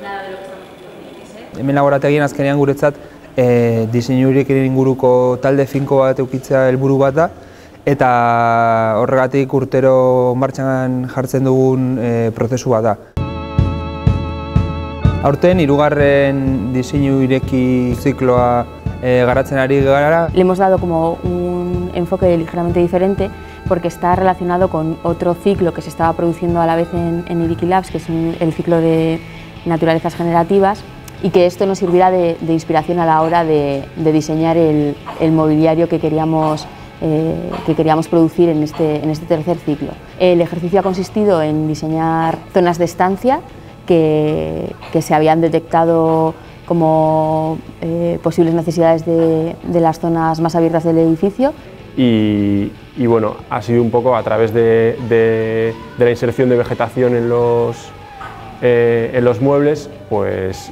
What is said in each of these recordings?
ser. Hemen laborategian azkenean guretzat e, diseinurik inguruko talde finko bat eukitzea helburu bat da eta horregatik urtero martxan jartzen dugun e, prozesu bat da. Aurten, hirugarren diseinu ireki zikloa e, garatzen ari gara. Le hemos dado como un enfoque ligeramente diferente porque está relacionado con otro ciclo que se estaba produciendo a la vez en, en Iriki Labs, que es un- el ciclo de naturalezas generativas, y que esto nos servirá de, inspiración a la hora de, diseñar el, mobiliario que queríamos, eh, que queríamos producir en este, en este tercer ciclo. El ejercicio ha consistido en diseñar zonas de estancia que, que se habían detectado como eh, posibles necesidades de, de las zonas más abiertas del edificio y, bueno, ha sido un poco a través de- de la inserción de vegetación en los, eh, en los muebles, pues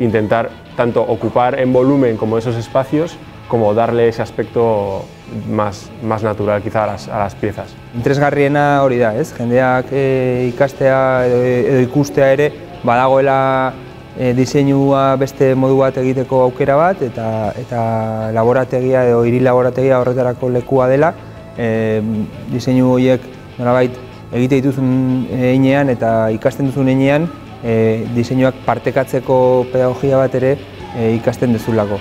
intentar tanto ocupar en volumen como esos espacios, como darle ese aspecto más, más natural quizá a las, a las piezas. Interesgarriena hori da, ez? Jendeak e, ikastea edo, edo ikustea ere badagoela e, diseinua beste modu bat egiteko aukera bat eta eta laborategia edo hiri laborategia horretarako lekua dela. E, diseinu horiek nolabait egite dituzun heinean eta ikasten duzun heinean e, diseinuak partekatzeko pedagogia bat ere e, ikasten dezulako.